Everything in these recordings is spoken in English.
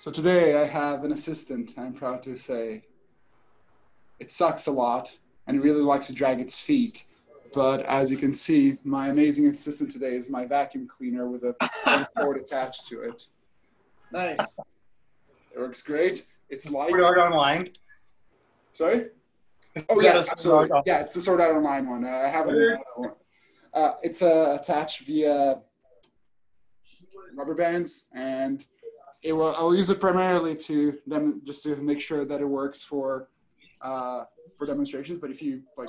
So today I have an assistant, I'm proud to say. It sucks a lot and it really likes to drag its feet. But as you can see, my amazing assistant today is my vacuum cleaner with a cord attached to it. Nice. It works great. It's light. We are online. Sorry? Oh yeah, that absolutely. Yeah, it's the Sword Art Online one. Uh, I haven't. Uh, one. Uh, it's uh, attached via rubber bands, and it will. I'll use it primarily to dem- just to make sure that it works for uh, for demonstrations. But if you like,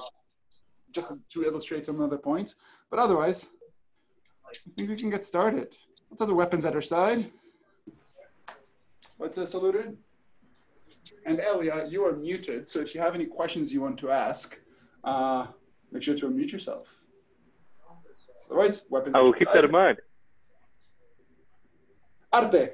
just to illustrate some other points. But otherwise, I think we can get started. What's other weapons at our side? What's uh, saluted? And Elia, you are muted, so if you have any questions you want to ask, uh, make sure to unmute yourself. Otherwise, weapons. I will keep that in mind. Arte,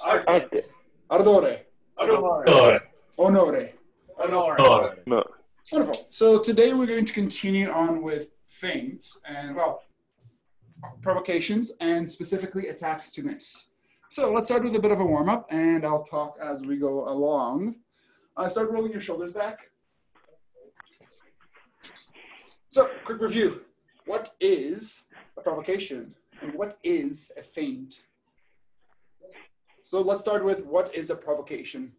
Arte. ardore, Honor. onore. Honor. No. Wonderful. So today we're going to continue on with feints and, well, provocations and specifically attacks to miss. So let's start with a bit of a warm up and I'll talk as we go along. Uh, start rolling your shoulders back. So, quick review. What is a provocation and what is a feint? So let's start with what is a provocation?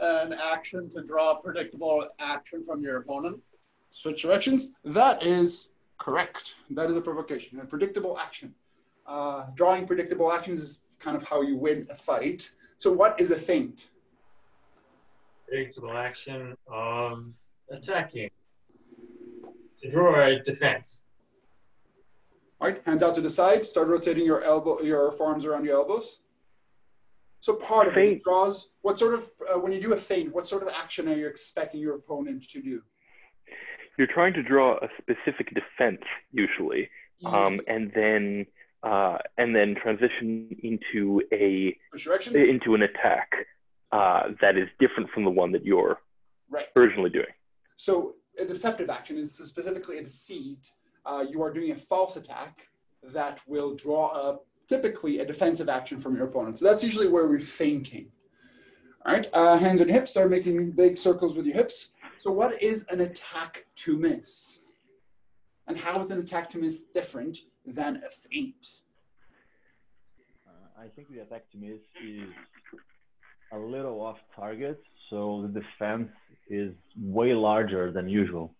An action to draw a predictable action from your opponent. switch directions. That is correct. That is a provocation, a predictable action. Uh, drawing predictable actions is kind of how you win a fight. So, what is a feint? predictable action of attacking. To draw a defense. All right, hands out to the side. Start rotating your elbow, your forearms around your elbows. So, part of it draws. What sort of uh, when you do a feint? What sort of action are you expecting your opponent to do? You're trying to draw a specific defense usually, um, and then uh, and then transition into a into an attack uh, that is different from the one that you're right. originally doing. So a deceptive action is specifically a deceit. Uh, you are doing a false attack that will draw up typically a defensive action from your opponent. So that's usually where we're feinting. All right, uh, hands on hips. Start making big circles with your hips. So what is an attack to miss? And how is an attack to miss different than a feint? Uh, I think the attack to miss is a little off target, so the defense is way larger than usual.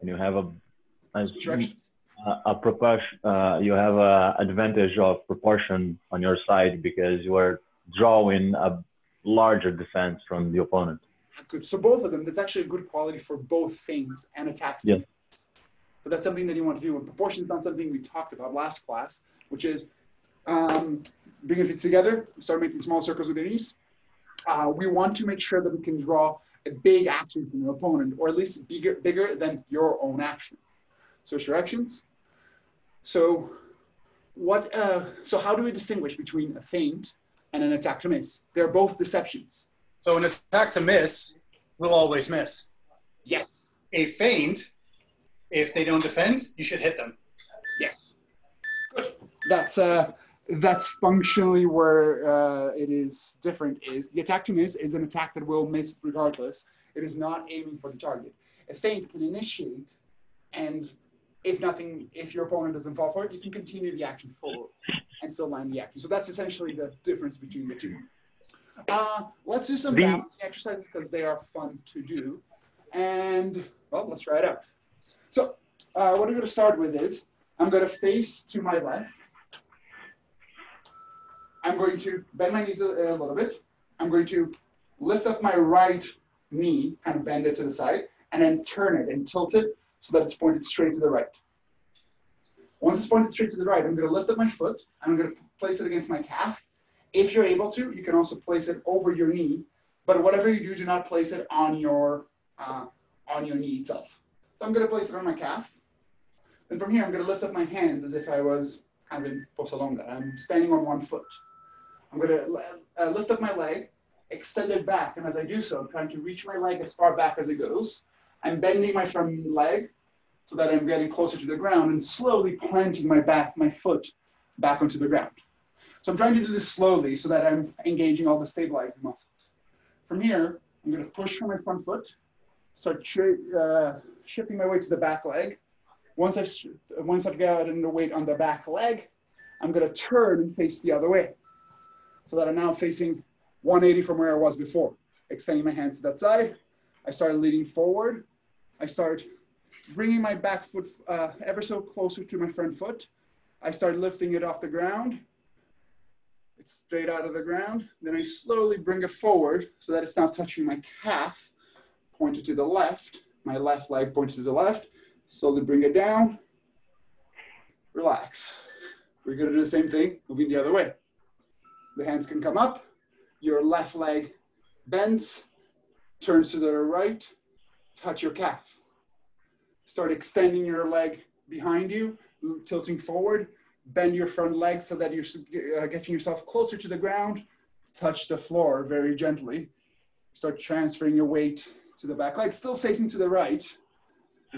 And you have a a. a, a proportion, uh, you have an advantage of proportion on your side because you are drawing a larger defense from the opponent. Good. So both of them, that's actually a good quality for both feints and attacks. Yeah. But that's something that you want to do. And proportion is not something we talked about last class, which is um, bring your feet together, start making small circles with your knees. Uh, we want to make sure that we can draw a big action from your opponent, or at least bigger, bigger than your own action. Switch directions. So, what? Uh, so how do we distinguish between a feint and an attack to miss? They're both deceptions. So an attack to miss will always miss. Yes. A feint, if they don't defend, you should hit them. Yes. Good. That's uh, that's functionally where uh, it is different. Is the attack to miss is an attack that will miss regardless. It is not aiming for the target. A feint can initiate, and if nothing, if your opponent doesn't fall for it, you can continue the action forward and still land the action. So that's essentially the difference between the two. Uh, let's do some The- balancing exercises because they are fun to do. And well, let's try it out. So uh, what I'm going to start with is I'm going to face to my left. I'm going to bend my knees a, a little bit. I'm going to lift up my right knee, kind of bend it to the side, and then turn it and tilt it so that it's pointed straight to the right. Once it's pointed straight to the right, I'm going to lift up my foot and I'm going to place it against my calf. If you're able to, you can also place it over your knee, but whatever you do, do not place it on your uh, on your knee itself. So I'm going to place it on my calf. And from here, I'm going to lift up my hands as if I was kind of in longa. I'm standing on one foot. I'm going to uh, lift up my leg, extend it back, and as I do so, I'm trying to reach my leg as far back as it goes. I'm bending my front leg so that I'm getting closer to the ground and slowly planting my back, my foot back onto the ground. So I'm trying to do this slowly so that I'm engaging all the stabilizing muscles. From here, I'm to push from my front foot, start uh, shifting my weight to the back leg. Once I've, once I've gotten the weight on the back leg, I'm going to turn and face the other way so that I'm now facing 180 from where I was before. Extending my hands to that side. I start leaning forward. I start bringing my back foot uh, ever so closer to my front foot. I start lifting it off the ground. It's straight out of the ground. Then I slowly bring it forward so that it's now touching my calf, pointed to the left, my left leg pointed to the left. Slowly bring it down. Relax. We're gonna do the same thing, moving the other way. The hands can come up. Your left leg bends, turns to the right, touch your calf. Start extending your leg behind you, tilting forward. Bend your front leg so that you're uh, getting yourself closer to the ground. Touch the floor very gently. Start transferring your weight to the back leg, still facing to the right.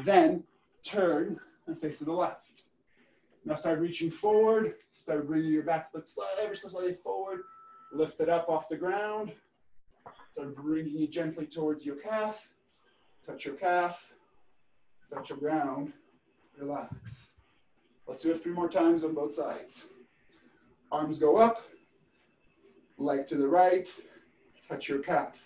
Then turn and face to the left. Now start reaching forward. Start bringing your back foot slightly, ever so slightly forward. Lift it up off the ground. Start bringing it gently towards your calf. Touch your calf. Touch your ground. Relax. Let's do it three more times on both sides. Arms go up. Leg to the right. Touch your calf.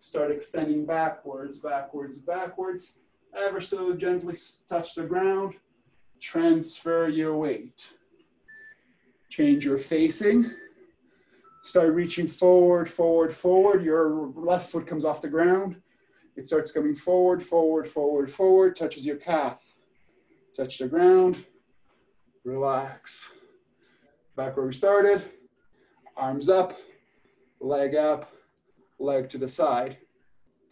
Start extending backwards, backwards, backwards. Ever so gently touch the ground transfer your weight. Change your facing. Start reaching forward, forward, forward. Your left foot comes off the ground. It starts coming forward, forward, forward, forward, touches your calf. Touch the ground. Relax. Back where we started. Arms up, leg up, leg to the side.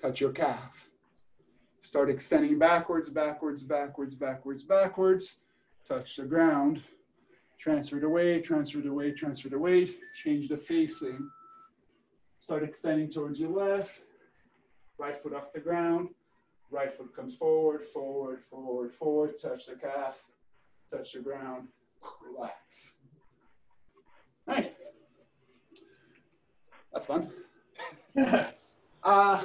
Touch your calf. Start extending backwards, backwards, backwards, backwards, backwards. Touch the ground. Transfer the weight, transfer the weight, transfer the weight. Change the facing. Start extending towards your left. Right foot off the ground. Right foot comes forward, forward, forward, forward. Touch the calf. Touch the ground. Relax. All right. That's fun. yes. uh,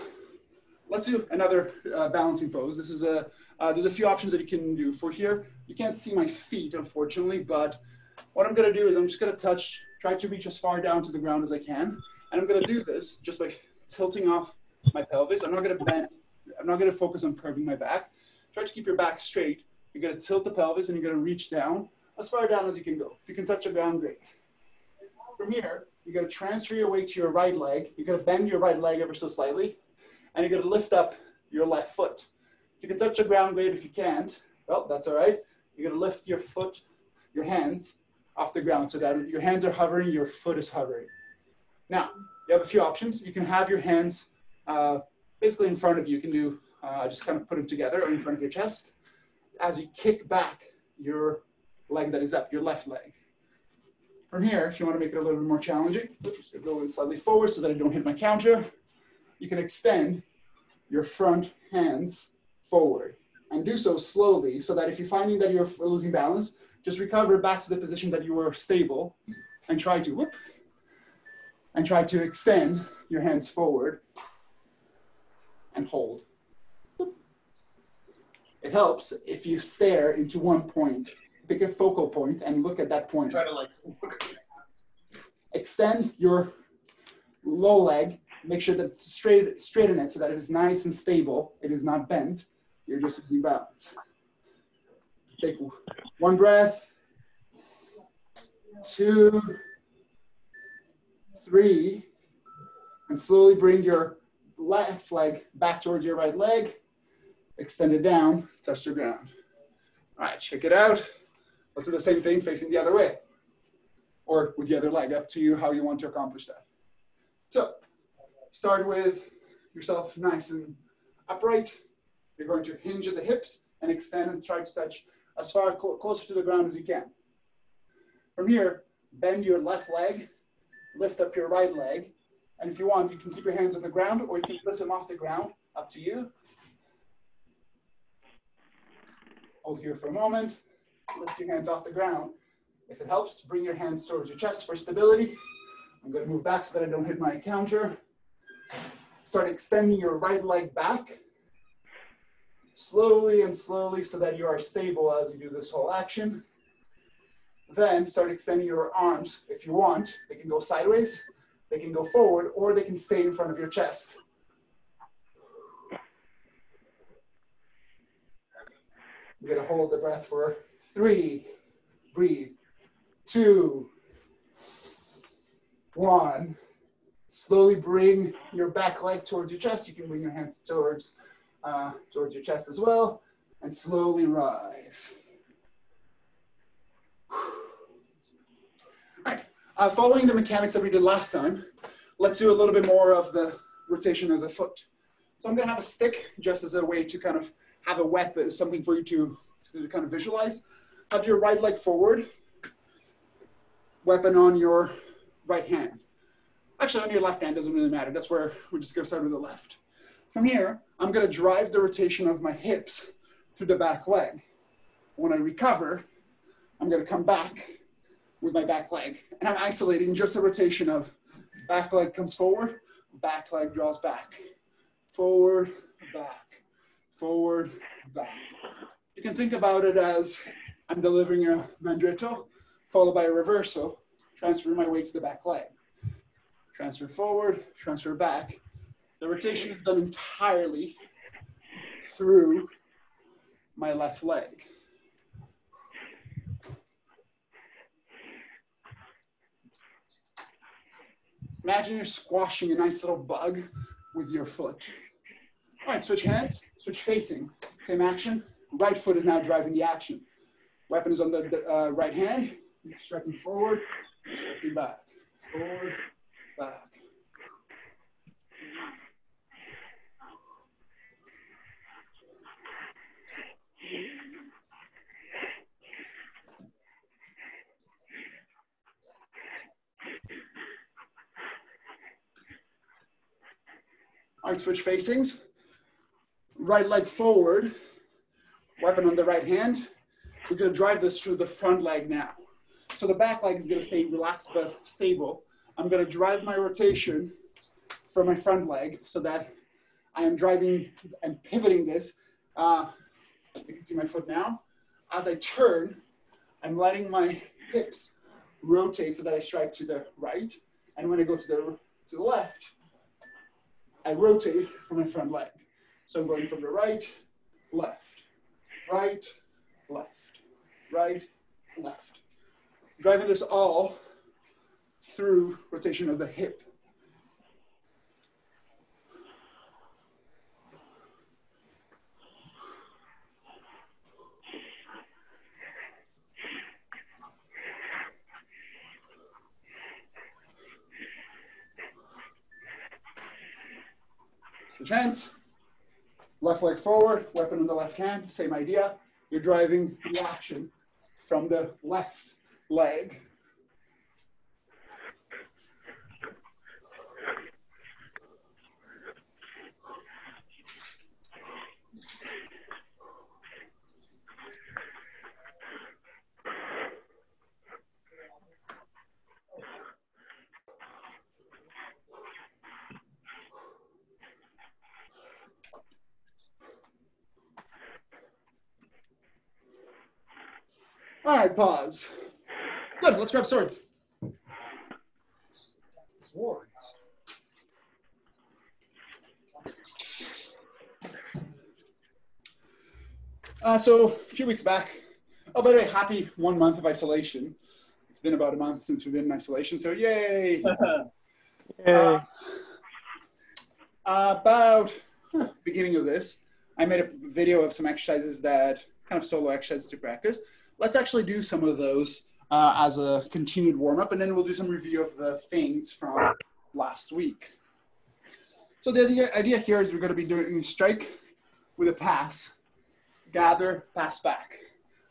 let's do another uh, balancing pose. This is a, uh, there's a few options that you can do for here. You can't see my feet, unfortunately, but what I'm gonna do is I'm just gonna touch, try to reach as far down to the ground as I can. And I'm gonna do this just by tilting off my pelvis. I'm not gonna bend, I'm not gonna focus on curving my back. Try to keep your back straight. You're gonna tilt the pelvis and you're gonna reach down as far down as you can go. If you can touch the ground, great. From here, you're gonna transfer your weight to your right leg. You're gonna bend your right leg ever so slightly and you're gonna lift up your left foot. If you can touch the ground, great. If you can't, well, that's all right. You're gonna lift your foot, your hands off the ground so that your hands are hovering, your foot is hovering. Now, you have a few options. You can have your hands uh, basically in front of you. You can do, uh, just kind of put them together or in front of your chest. As you kick back your leg that is up, your left leg. From here, if you want to make it a little bit more challenging, go slightly forward so that I don't hit my counter you can extend your front hands forward and do so slowly so that if you're finding that you're losing balance, just recover back to the position that you were stable and try to whoop and try to extend your hands forward and hold. It helps if you stare into one point, pick a focal point and look at that point. Try to like Extend your low leg make sure that straight, straighten it so that it is nice and stable. It is not bent. You're just using balance. Take one breath, two, three, and slowly bring your left leg back towards your right leg. Extend it down, touch the ground. All right, check it out. Let's do the same thing facing the other way or with the other leg, up to you how you want to accomplish that. So Start with yourself nice and upright. You're going to hinge at the hips and extend and try to touch as far cl closer to the ground as you can. From here, bend your left leg, lift up your right leg, and if you want, you can keep your hands on the ground or you can lift them off the ground, up to you. Hold here for a moment, lift your hands off the ground, If it helps, bring your hands towards your chest for stability. I'm gonna move back so that I don't hit my counter. Start extending your right leg back. Slowly and slowly so that you are stable as you do this whole action. Then start extending your arms if you want. They can go sideways, they can go forward, or they can stay in front of your chest. You're gonna hold the breath for three, breathe, two, one. Slowly bring your back leg towards your chest. You can bring your hands towards, uh, towards your chest as well, and slowly rise. All right, uh, following the mechanics that we did last time, let's do a little bit more of the rotation of the foot. So I'm gonna have a stick just as a way to kind of have a weapon, something for you to, to kind of visualize. Have your right leg forward, weapon on your right hand. Actually, on your left hand doesn't really matter. That's where we're just gonna start with the left. From here, I'm gonna drive the rotation of my hips through the back leg. When I recover, I'm gonna come back with my back leg. And I'm isolating just the rotation of back leg comes forward, back leg draws back, forward, back, forward, back. You can think about it as I'm delivering a mandritto followed by a reversal, transfer my weight to the back leg. Transfer forward, transfer back. The rotation is done entirely through my left leg. Imagine you're squashing a nice little bug with your foot. All right, switch hands, switch facing. Same action. Right foot is now driving the action. Weapon is on the uh, right hand. Striking forward, striking back. Forward, back. Switch facings. Right leg forward, weapon on the right hand. We're gonna drive this through the front leg now. So the back leg is gonna stay relaxed but stable. I'm gonna drive my rotation from my front leg so that I am driving and pivoting this. Uh, you can see my foot now. As I turn, I'm letting my hips rotate so that I strike to the right. And when I go to the, to the left, I rotate from my front leg. So I'm going from the right, left, right, left, right, left. Driving this all through rotation of the hip. Switch hands. Left leg forward, weapon in the left hand, same idea. You're driving the action from the left leg. All right, pause. Good, let's grab swords. Swords. Uh, so a few weeks back, oh, by the way, happy one month of isolation. It's been about a month since we've been in isolation, so yay! Uh, about huh, beginning of this, I made a video of some exercises that kind of solo exercises to practice. Let's actually do some of those uh, as a continued warm up, and then we'll do some review of the things from last week. So the idea, idea here is we're going to be doing a strike with a pass, gather, pass back.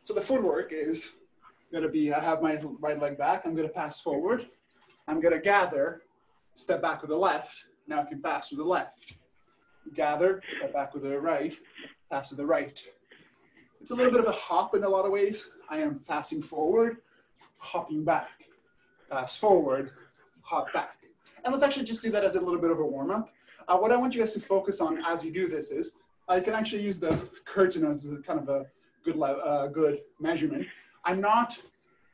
So the footwork is going to be I have my right leg back. I'm going to pass forward. I'm going to gather, step back with the left. Now I can pass with the left. Gather, step back with the right, pass with the right. It's a little bit of a hop in a lot of ways. I am passing forward, hopping back, fast forward, hop back. And let's actually just do that as a little bit of a warm up. Uh, what I want you guys to focus on as you do this is, I uh, can actually use the curtain as a, kind of a good, uh, good measurement. I'm not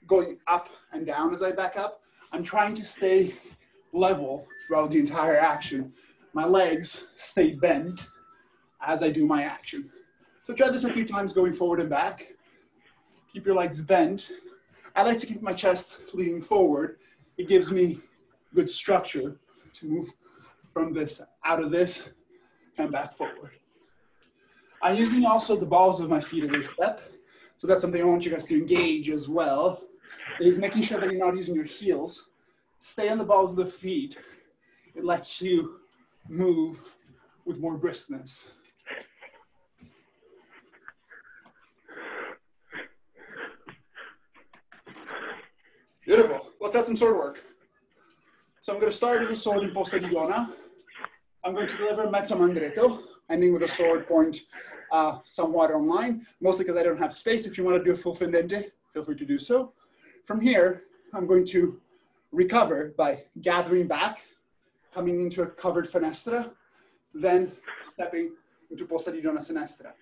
going up and down as I back up. I'm trying to stay level throughout the entire action. My legs stay bent as I do my action. So try this a few times going forward and back. Keep your legs bent. I like to keep my chest leaning forward. It gives me good structure to move from this out of this and back forward. I'm using also the balls of my feet every step. So that's something I want you guys to engage as well, is making sure that you're not using your heels. Stay on the balls of the feet. It lets you move with more briskness. Beautiful. Let's add some sword work. So I'm going to start with a sword in posta di donna. I'm going to deliver mezzo mandritto, ending with a sword point uh, somewhat online, mostly because I don't have space. If you want to do a full fendente, feel free to do so. From here, I'm going to recover by gathering back, coming into a covered finestra, then stepping into donna sinistra.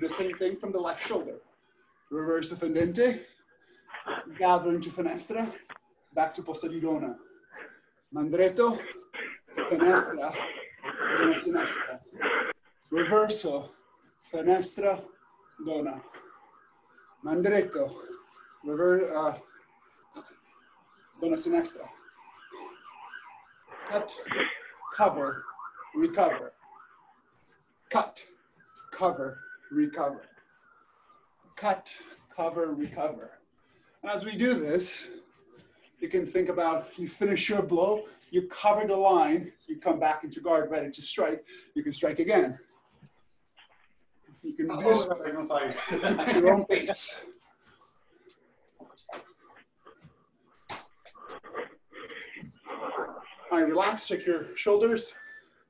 The same thing from the left shoulder. Reverse the fendente, gathering to Finestra, back to donna. Mandritto, Finestra, donna sinistra. Reverso, finestra, donna. Mandritto, rever, uh, donna sinistra. Cut, cover, recover. Cut, cover, recover. Cut, cover, recover. And as we do this, you can think about you finish your blow, you cover the line, you come back into guard ready to strike, you can strike again. You can do this at your own pace. All right, relax, check your shoulders.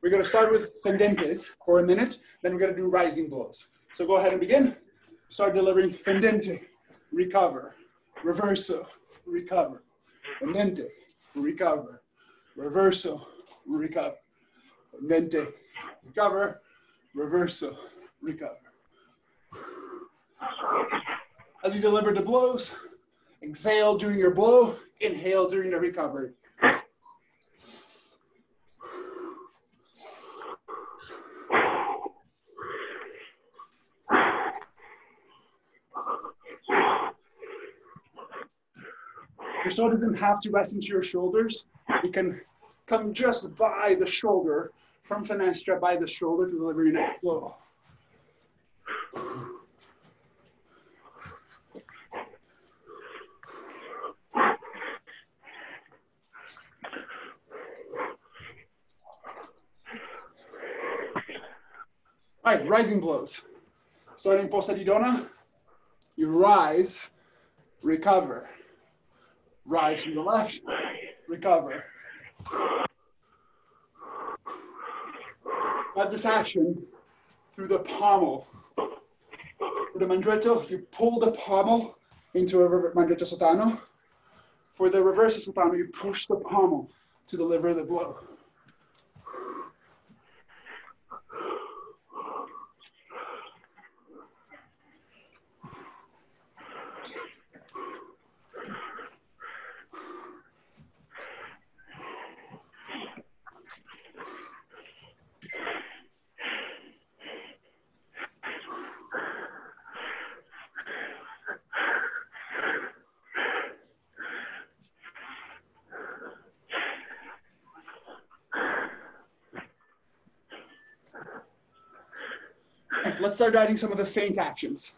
We're gonna start with fendentes for a minute, then we're gonna do rising blows. So go ahead and begin. Start delivering fendente, recover, reverso, recover, fendente, recover, reverso, recover, fendente, recover, reverso, recover. As you deliver the blows, exhale during your blow, inhale during the recovery. Your sword doesn't have to rest into your shoulders. You can come just by the shoulder, from finestra by the shoulder to deliver your next blow. All right, rising blows. Starting posta di donna, you rise, recover. Rise from the left, recover. Add this action through the pommel. For the mandritto, you pull the pommel into a mandritto sotano. For the reverse sotano, you push the pommel to deliver the blow. Let's start adding some of the feint actions.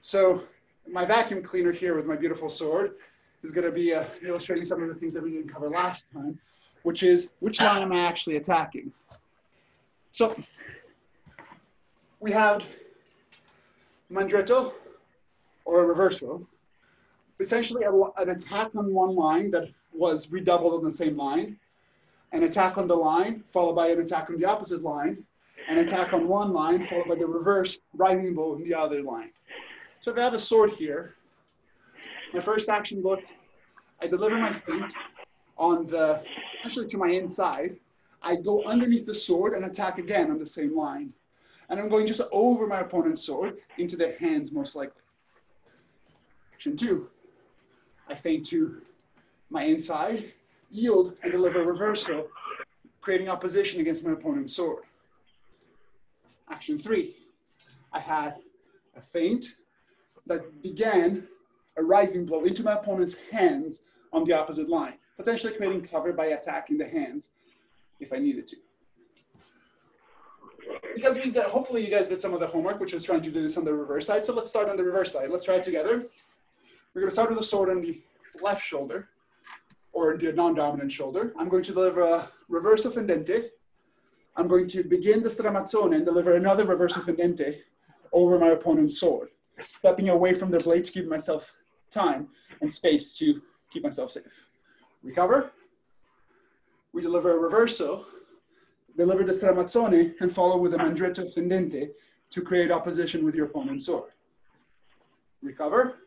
So my vacuum cleaner here with my beautiful sword is going to be uh, illustrating some of the things that we didn't cover last time, which is which line am I actually attacking? So we have mandritto or a reversal, essentially a, an attack on one line that was redoubled on the same line, an attack on the line followed by an attack on the opposite line, an attack on one line, followed by the reverse rising blow on the other line. So if I have a sword here, my first action look I deliver my feint on the, actually to my inside. I go underneath the sword and attack again on the same line. And I'm going just over my opponent's sword into their hands, most likely. Action two, I feint to my inside, yield, and deliver a reversal, creating opposition against my opponent's sword. Action three, I had a feint that began a rising blow into my opponent's hands on the opposite line, potentially creating cover by attacking the hands if I needed to. Because we did, hopefully you guys did some of the homework, which was trying to do this on the reverse side. So let's start on the reverse side. Let's try it together. We're going to start with the sword on the left shoulder, or the non-dominant shoulder. I'm going to deliver a reverso fendente. I'm going to begin the stramazzone and deliver another reverso fendente over my opponent's sword, stepping away from the blade to give myself time and space to keep myself safe. Recover. We deliver a reverso, deliver the stramazzone, and follow with a mandritto fendente to create opposition with your opponent's sword. Recover.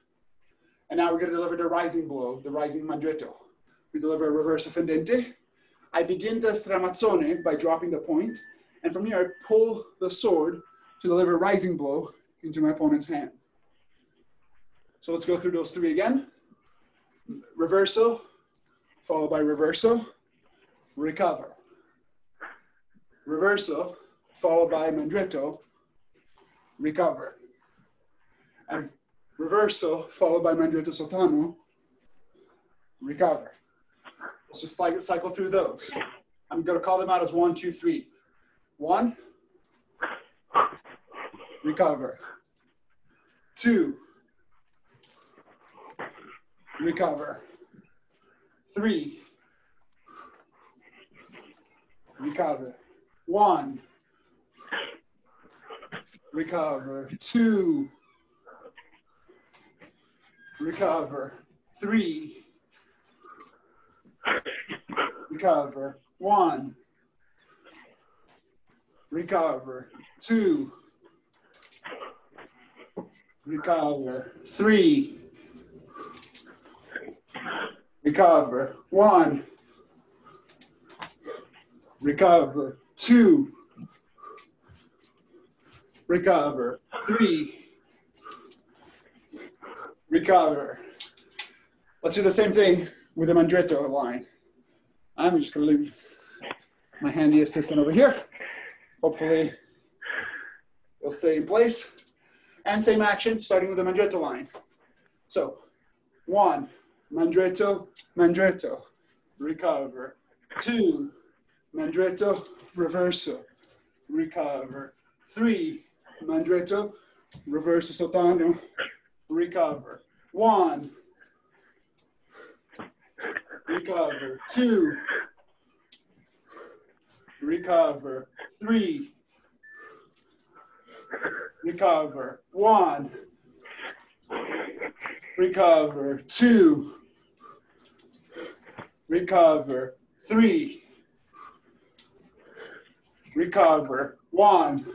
And now we're going to deliver the rising blow, the rising mandritto. We deliver a reverso fendente. I begin the stramazzone by dropping the point, and from here I pull the sword to deliver a rising blow into my opponent's hand. So let's go through those three again. Reversal, followed by reversal, recover. Reversal, followed by mandritto, recover. And reversal, followed by mandritto sotano, recover. Let's just like cycle through those. I'm gonna call them out as one, two, three. One, recover. Two, recover. Three, recover. One, recover. Two, recover. Three, recover. One, recover. Two, recover. Three, recover. One, recover. Two, recover. Three, recover. Let's do the same thing with the mandritto line. I'm just gonna leave my handy assistant over here. Hopefully it'll stay in place. And same action, starting with the mandritto line. So, one, mandritto, mandritto, recover. Two, mandritto, reverso, recover. Three, mandritto, reverso sotano, recover. One, recover. Two, recover. Three, recover. One, recover. Two, recover. Three, recover. One,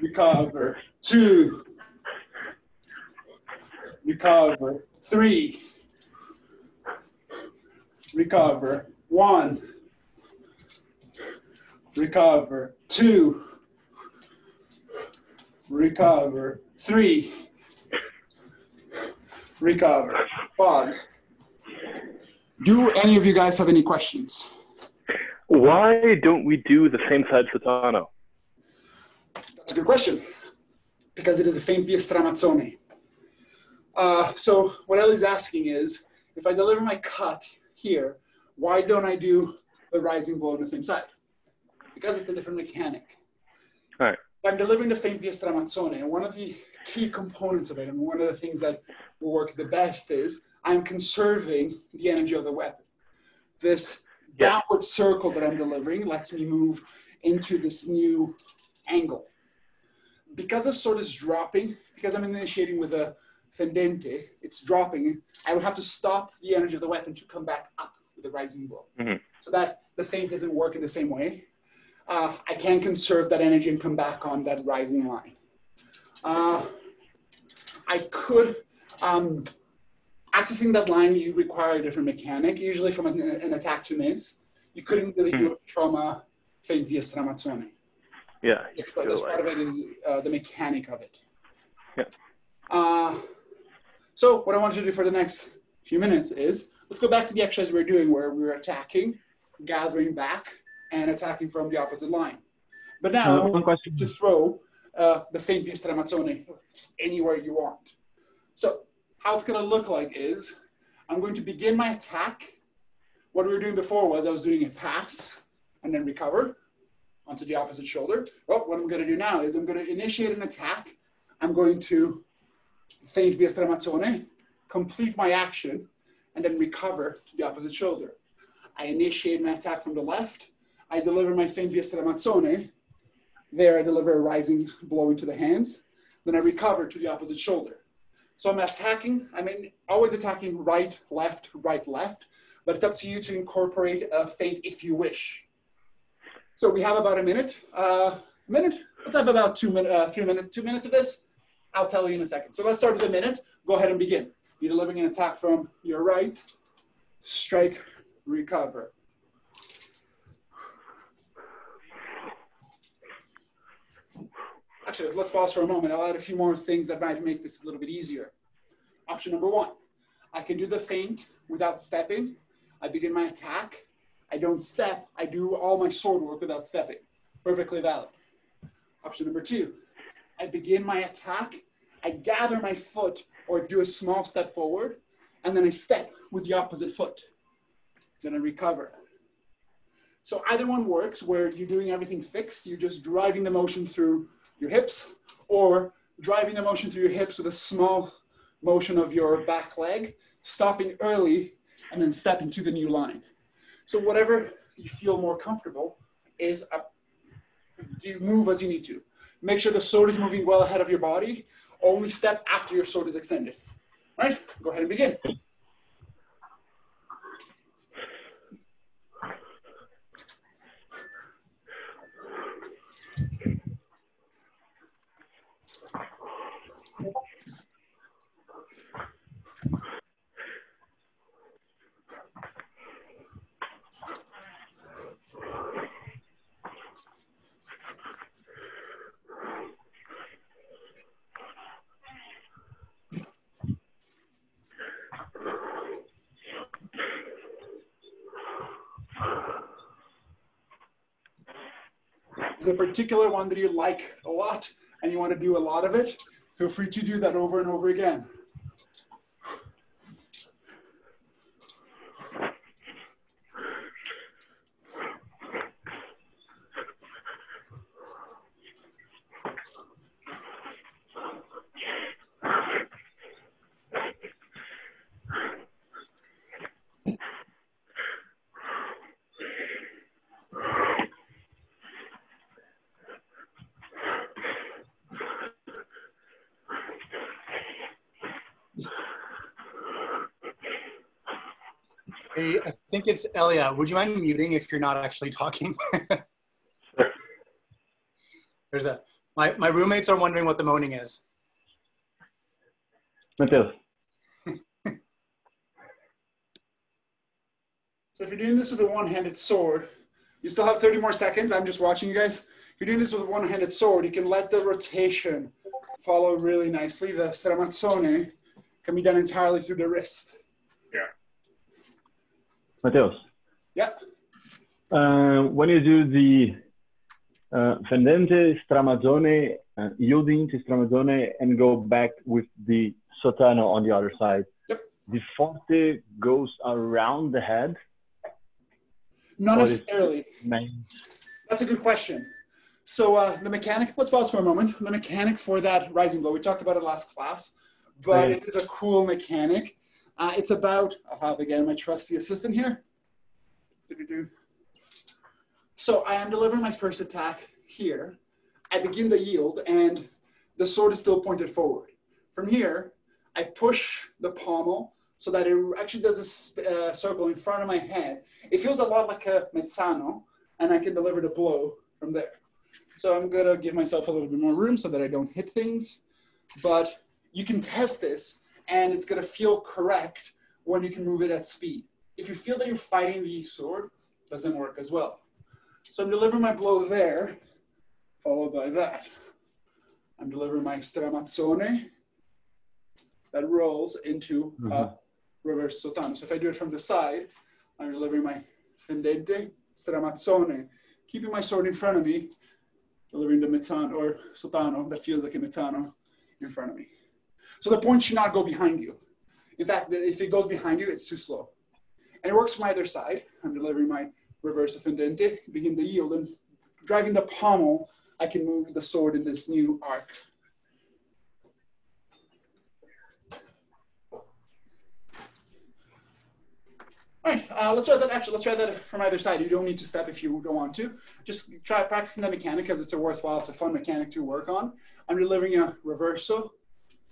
recover. Two, recover. Three, recover. One, recover. Two, recover. Three, recover. Pause. Do any of you guys have any questions? Why don't we do the same side Sotano? That's a good question. Because it is a feint via stramazzone. Uh, so what Ellie's asking is, if I deliver my cut here, why don't I do the rising blow on the same side? Because it's a different mechanic. All right. I'm delivering the feint via stramazzone, and one of the key components of it, and one of the things that will work the best is I'm conserving the energy of the weapon. This Yeah. downward circle that I'm delivering lets me move into this new angle. Because the sword is dropping, because I'm initiating with a fendente, it's dropping, I would have to stop the energy of the weapon to come back up with a rising blow. Mhm. So that the feint doesn't work in the same way. Uh, I can conserve that energy and come back on that rising line. Uh, I could, um, accessing that line, you require a different mechanic, usually from an, an attack to miss. You couldn't really do it from a feint via stramazzone. Yeah. It's, feel that's part of it is uh, the mechanic of it. Yeah. Uh, so what I want to do for the next few minutes is let's go back to the exercise we were doing where we were attacking, gathering back, and attacking from the opposite line. But now Uh, one question. to throw uh, the feint via stramazzone anywhere you want. So how it's going to look like is I'm going to begin my attack. What we were doing before was I was doing a pass and then recover onto the opposite shoulder. Well, what I'm going to do now is I'm going to initiate an attack. I'm going to feint via stramazzone, complete my action, and then recover to the opposite shoulder. I initiate my attack from the left. I deliver my feint via stramazzone. There, I deliver a rising blow into the hands. Then I recover to the opposite shoulder. So I'm attacking, I mean, always attacking right, left, right, left, but it's up to you to incorporate a feint if you wish. So we have about a minute. Uh, minute? Let's have about two minutes, uh, three minutes, two minutes of this. I'll tell you in a second. So let's start with a minute. Go ahead and begin. You're delivering an attack from your right, strike, recover. Actually, let's pause for a moment. I'll add a few more things that might make this a little bit easier. Option number one, I can do the feint without stepping. I begin my attack. I don't step. I do all my sword work without stepping. Perfectly valid. Option number two, I begin my attack. I gather my foot or do a small step forward, and then I step with the opposite foot. Then I recover. So either one works where you're doing everything fixed, you're just driving the motion through your hips, or driving the motion through your hips with a small motion of your back leg, stopping early, and then stepping to the new line. So whatever you feel more comfortable is a, you move as you need to. Make sure the sword is moving well ahead of your body. Only step after your sword is extended. All right, go ahead and begin. A particular one that you like a lot and you want to do a lot of it? Feel free to do that over and over again. Hey, I think it's Elia. Would you mind muting if you're not actually talking? sure. There's a my, my roommates are wondering what the moaning is. Matheus. So if you're doing this with a one-handed sword, you still have 30 more seconds. I'm just watching you guys. If you're doing this with a one-handed sword, you can let the rotation follow really nicely. The stramazzone can be done entirely through the wrist. Matheus. Yeah. Uh, when you do the uh, fendente, stramazzone, uh, yielding to stramazzone, and go back with the sotano on the other side, Yep. the forte goes around the head. Not necessarily. That's a good question. So uh, the mechanic, let's pause for a moment. The mechanic for that rising blow, we talked about it last class, but Right. it is a cool mechanic. Uh, it's about, I'll have again my trusty assistant here. So I am delivering my first attack here. I begin the yield and the sword is still pointed forward. From here, I push the pommel so that it actually does a uh, circle in front of my head. It feels a lot like a mezzano, and I can deliver the blow from there. So I'm gonna give myself a little bit more room so that I don't hit things. But you can test this and it's gonna feel correct when you can move it at speed. If you feel that you're fighting the sword, doesn't work as well. So I'm delivering my blow there, followed by that. I'm delivering my stramazzone that rolls into a Mhm. reverse sotano. So if I do it from the side, I'm delivering my fendente, stramazzone, keeping my sword in front of me, delivering the mezzano or sotano that feels like a mezzano in front of me. So the point should not go behind you. In fact, if it goes behind you, it's too slow. And it works from either side. I'm delivering my reverse fendente, begin the yield, and driving the pommel, I can move the sword in this new arc. All right, uh, let's try that. Actually, let's try that from either side. You don't need to step if you don't want to. Just try practicing the mechanic because it's a worthwhile, it's a fun mechanic to work on. I'm delivering a reverso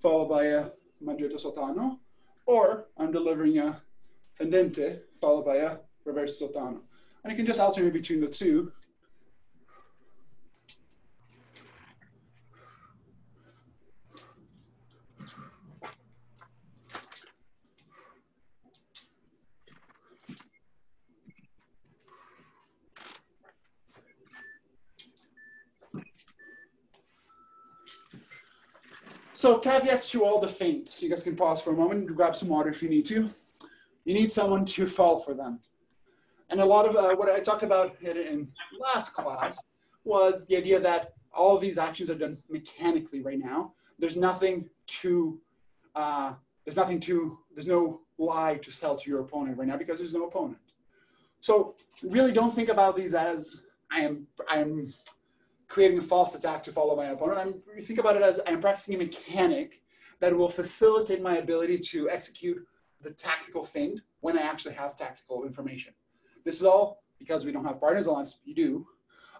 followed by a mandritto sotano, or I'm delivering a fendente followed by a reverse sotano. And you can just alternate between the two. So caveats to all the feints. You guys can pause for a moment and grab some water if you need to. You need someone to fall for them. And a lot of uh, what I talked about in last class was the idea that all of these actions are done mechanically right now. There's nothing to, uh, there's nothing to, there's no lie to sell to your opponent right now because there's no opponent. So really don't think about these as I am, I am creating a false attack to follow my opponent. I'm think about it as I'm practicing a mechanic that will facilitate my ability to execute the tactical feint when I actually have tactical information. This is all because we don't have partners unless you do.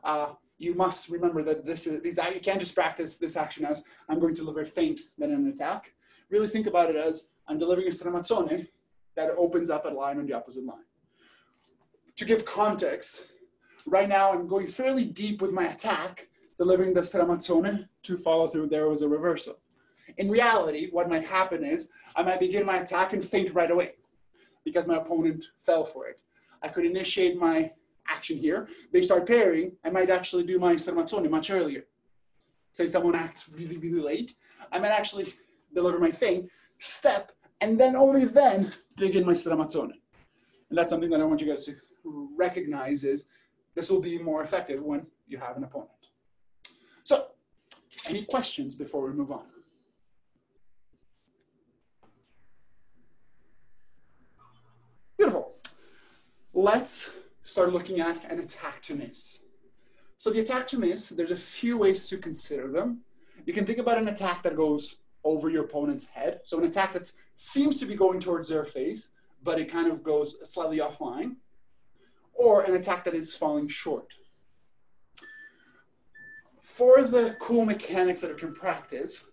Uh, you must remember that this is these you can't just practice this action as I'm going to deliver a feint then an attack. Really think about it as I'm delivering a stramazzone that opens up a line on the opposite line. To give context, right now I'm going fairly deep with my attack, delivering the stramazzone to follow through there was a reversal. In reality, what might happen is I might begin my attack and feint right away because my opponent fell for it. I could initiate my action here. They start pairing. I might actually do my stramazzone much earlier. Say someone acts really, really late. I might actually deliver my feint, step, and then only then begin my stramazzone. And that's something that I want you guys to recognize is this will be more effective when you have an opponent. So, any questions before we move on? Beautiful. Let's start looking at an attack to miss. So the attack to miss, there's a few ways to consider them. You can think about an attack that goes over your opponent's head. So an attack that seems to be going towards their face, but it kind of goes slightly offline. Or an attack that is falling short. For the cool mechanics that you can practice,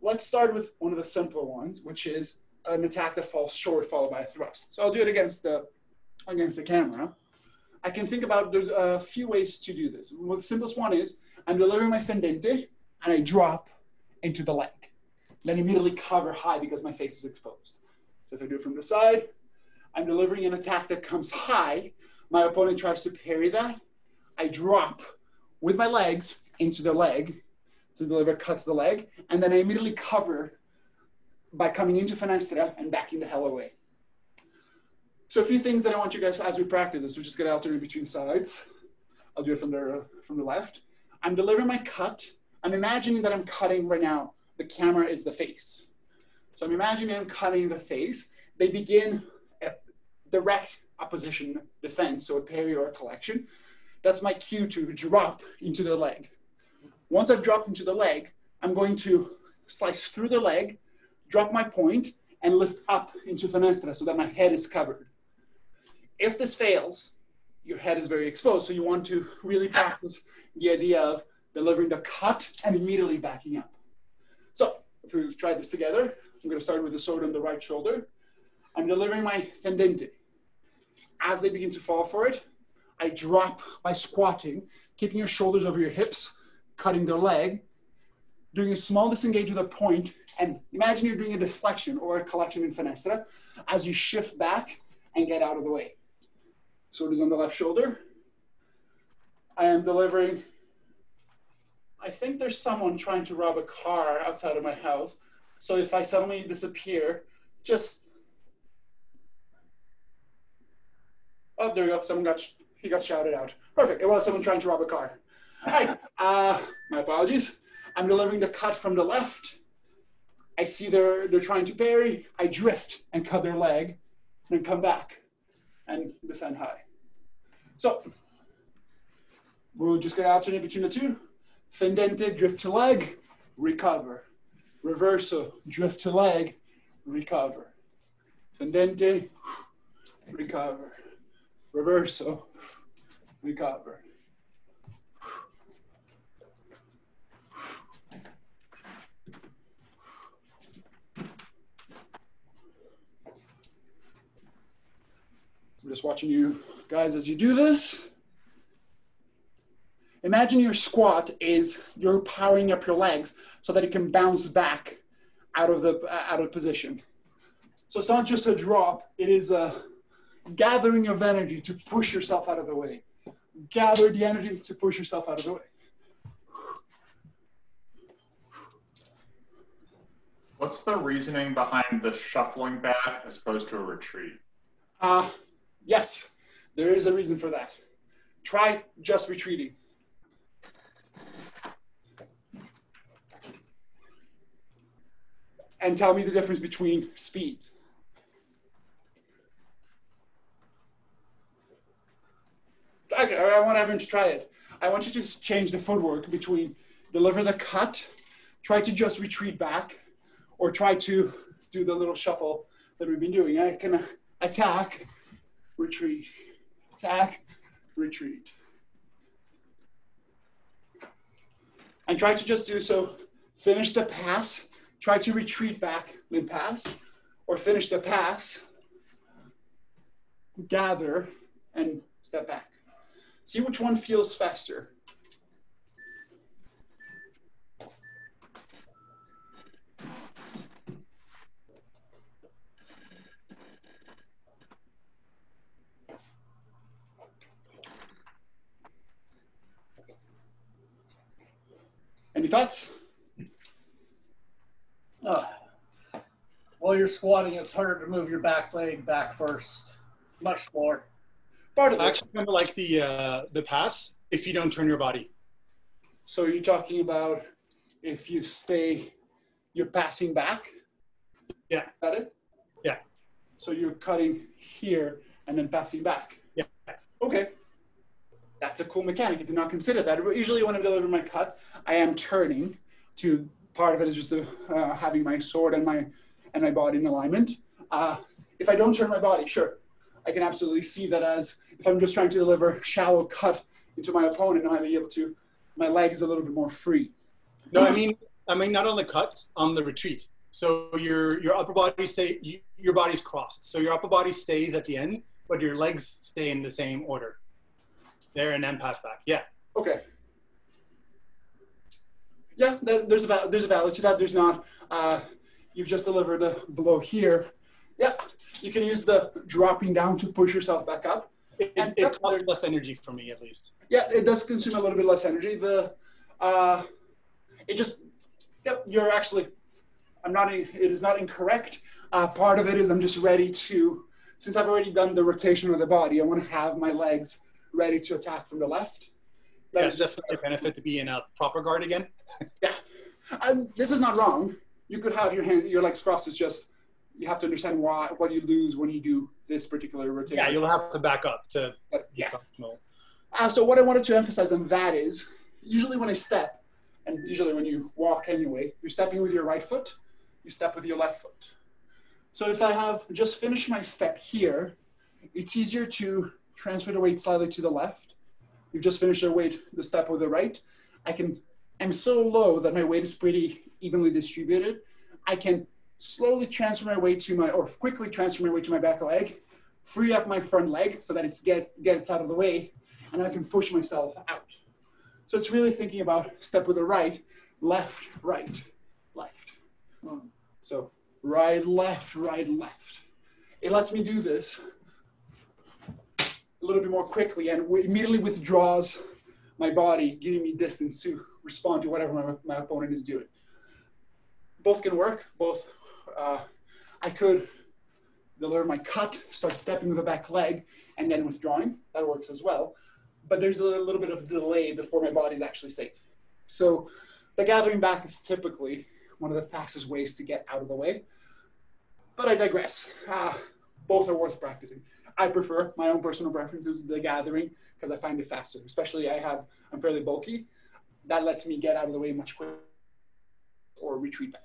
let's start with one of the simpler ones, which is an attack that falls short followed by a thrust. So I'll do it against the against the camera. I can think about there's a few ways to do this. The simplest one is I'm delivering my fendente and I drop into the leg. Then immediately cover high because my face is exposed. So if I do it from the side, I'm delivering an attack that comes high. My opponent tries to parry that. I drop with my legs into the leg to deliver a cut to the leg, and then I immediately cover by coming into finestra and backing the hell away. So a few things that I want you guys, as we practice this, we're just gonna alternate between sides. I'll do it from the, from the left. I'm delivering my cut. I'm imagining that I'm cutting right now. The camera is the face. So I'm imagining I'm cutting the face. They begin direct opposition defense, so a parry or a collection. That's my cue to drop into the leg. Once I've dropped into the leg, I'm going to slice through the leg, drop my point, and lift up into finestra so that my head is covered. If this fails, your head is very exposed. So you want to really practice the idea of delivering the cut and immediately backing up. So if we try this together, I'm going to start with the sword on the right shoulder. I'm delivering my fendente. As they begin to fall for it, I drop by squatting, keeping your shoulders over your hips, cutting their leg, doing a small disengage with a point, And imagine you're doing a deflection or a collection in finestra as you shift back and get out of the way. So it is on the left shoulder. I am delivering. I think there's someone trying to rob a car outside of my house. So if I suddenly disappear, just. Oh, there you go. Someone got, sh- he got shouted out. Perfect. It was someone trying to rob a car. Right. Uh, my apologies. I'm delivering the cut from the left. I see they're, they're trying to parry. I drift and cut their leg, then come back and defend high. So we're just to alternate between the two. Fendente, drift to leg, recover. Reverso, drift to leg, recover. Fendente, recover. Reverso, recover. I'm just watching you guys as you do this. Imagine your squat is you're powering up your legs so that it can bounce back out of the out of position. So it's not just a drop; it is a gathering of energy to push yourself out of the way. Gather the energy to push yourself out of the way. What's the reasoning behind the shuffling back as opposed to a retreat? Uh, yes, there is a reason for that. Try just retreating. And tell me the difference between speed. Okay, I want everyone to try it. I want you to change the footwork between deliver the cut, try to just retreat back, or try to do the little shuffle that we've been doing. I can uh, attack, retreat, attack, retreat. And try to just do so. Finish the pass, try to retreat back, then pass, or finish the pass, gather, and step back. See which one feels faster. Any thoughts? Uh, while you're squatting, it's harder to move your back leg back first. Much more. Part of it. actually kind of like the uh, the pass if you don't turn your body. So you're talking about if you stay, you're passing back? Yeah. That it? Yeah. So you're cutting here and then passing back? Yeah. Okay. That's a cool mechanic. I did not consider that. Usually when I'm delivering my cut, I am turning to, part of it is just the, uh, having my sword and my, and my body in alignment. Uh, if I don't turn my body, sure, I can absolutely see that as if I'm just trying to deliver shallow cut into my opponent, I might be able to, my leg is a little bit more free. No, I mean I mean not on the cut, on the retreat. So your your upper body stay you, your body's crossed. So your upper body stays at the end, but your legs stay in the same order. There and then pass back. Yeah. Okay. Yeah, there- there's a there's a value to that. There's not. Uh, you've just delivered a blow here. Yeah, you can use the dropping down to push yourself back up. It, And it costs less energy for me at least. Yeah, it does consume a little bit less energy. The uh, it just yep, you're actually. I'm not. It is not incorrect. Uh, part of it is I'm just ready to. Since I've already done the rotation of the body, I want to have my legs ready to attack from the left. That Yeah, is definitely a benefit to be in a proper guard again. Yeah, and this is not wrong. You could have your hand, your legs crossed. It's just you have to understand why what you lose when you do this particular rotation. Yeah, you'll have to back up to be yeah. functional. Uh, so what I wanted to emphasize on that is usually when I step, and usually when you walk anyway, you're stepping with your right foot, you step with your left foot. So if I have just finished my step here, it's easier to transfer the weight slightly to the left. You've just finished the weight, the step with the right. I can, I'm so low that my weight is pretty evenly distributed. I can slowly transfer my weight to my, or quickly transfer my weight to my back leg, free up my front leg so that it's get, gets out of the way, and I can push myself out. So it's really thinking about step with the right, left, right, left. Hmm. So right, left, right, left. It lets me do this a little bit more quickly and immediately withdraws my body, giving me distance to respond to whatever my, my opponent is doing. Both can work. Both. Uh, I could deliver my cut, start stepping with the back leg, and then withdrawing. That works as well. But there's a little bit of delay before my body's actually safe. So the gathering back is typically one of the fastest ways to get out of the way. But I digress. Uh, both are worth practicing. I prefer my own personal preference is the gathering because I find it faster. Especially I have I'm fairly bulky. That lets me get out of the way much quicker or retreat back.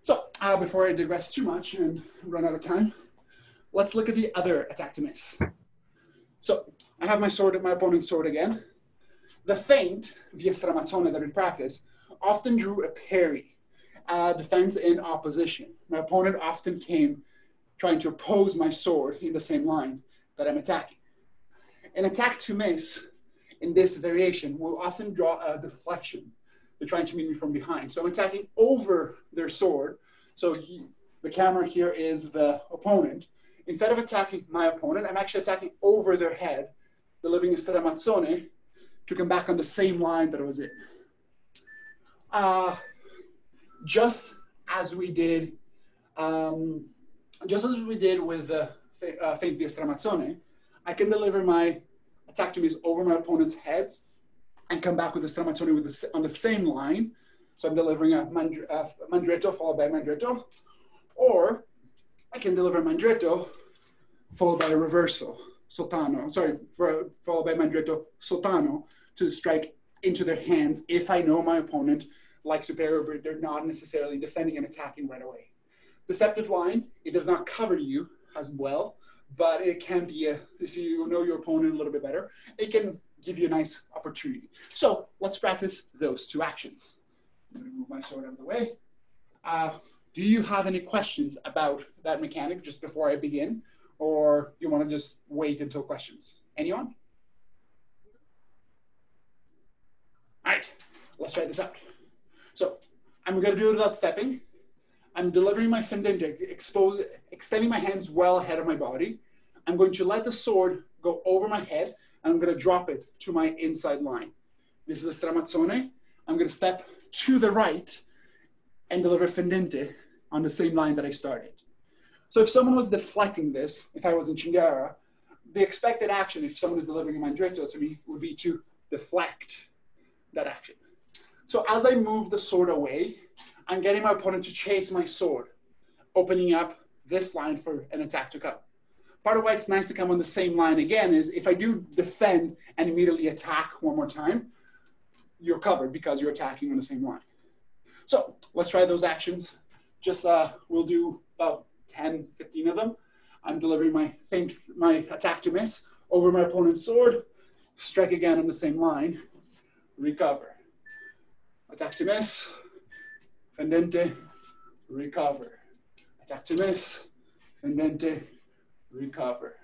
So uh, before I digress too much and run out of time, let's look at the other attack to miss. So I have my sword, at my opponent's sword again. The feint via stramazzone that we practice often drew a parry, uh, defense in opposition. My opponent often came trying to oppose my sword in the same line that I'm attacking. An attack to miss in this variation will often draw a deflection. They're trying to meet me from behind. So I'm attacking over their sword. So he, the camera here is the opponent. Instead of attacking my opponent, I'm actually attacking over their head, delivering a stramazzone to come back on the same line that I was in. Uh, just as we did, um, just as we did with the uh, feint via stramazzone, I can deliver my attack to miss over my opponent's head and come back with the stramazzone with the, on the same line. So I'm delivering a, mandr- a mandritto followed by a mandritto, or I can deliver a mandritto followed by a reversal, sotano, sorry, for, followed by mandritto sotano, to strike into their hands if I know my opponent like superior, but they're not necessarily defending and attacking right away. Deceptive line, it does not cover you as well, but it can be a, if you know your opponent a little bit better, it can give you a nice opportunity. So let's practice those two actions. I'm gonna move my sword out of the way. Uh, do you have any questions about that mechanic just before I begin? Or you want to just wait until questions? Anyone? All right, let's try this out. So I'm going to do it without stepping. I'm delivering my fendente, expose, extending my hands well ahead of my body. I'm going to let the sword go over my head, and I'm going to drop it to my inside line. This is a stramazzone. I'm going to step to the right and deliver fendente on the same line that I started. So if someone was deflecting this, if I was in Cinghiara, the expected action, if someone is delivering a mandritto to me, would be to deflect that action. So as I move the sword away, I'm getting my opponent to chase my sword, opening up this line for an attack to come. Part of why it's nice to come on the same line again is if I do defend and immediately attack one more time, you're covered because you're attacking on the same line. So let's try those actions. Just uh, we'll do about 10, 15 of them. I'm delivering my feint, my attack to miss over my opponent's sword, strike again on the same line, recover. Attack to miss, fendente, recover. Attack to miss, fendente, recover.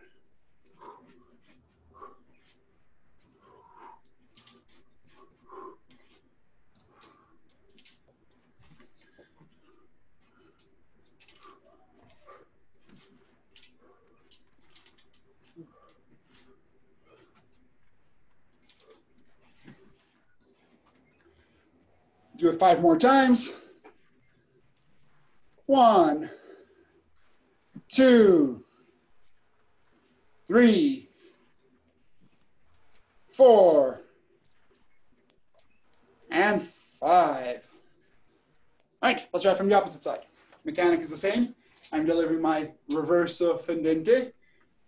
Do it five more times. One, two, three, four, and five. All right, let's try from the opposite side. Mechanic is the same. I'm delivering my reverso fendente,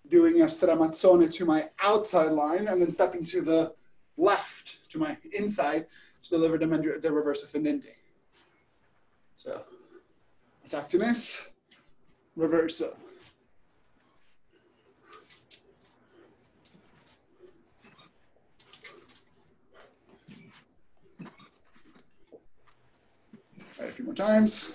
doing a stramazzone to my outside line, and then stepping to the left to my inside to deliver the, the reverso fendente. So, attack to miss, reverso. Try it a few more times.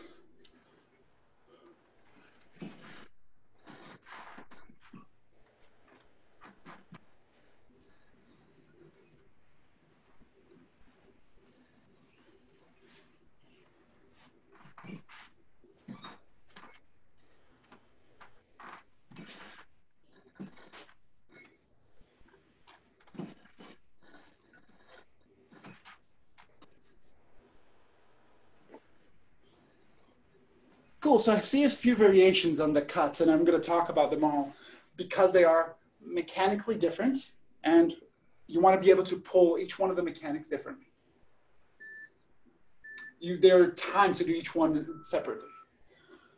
Cool. So I see a few variations on the cuts, and I'm going to talk about them all because they are mechanically different, and you want to be able to pull each one of the mechanics differently. You, there are times to do each one separately.